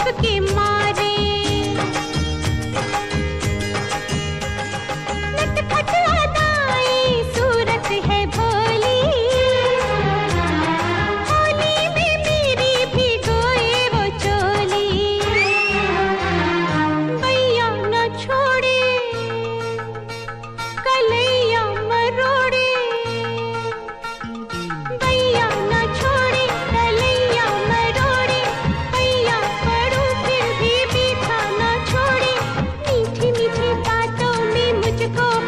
के मा मुझको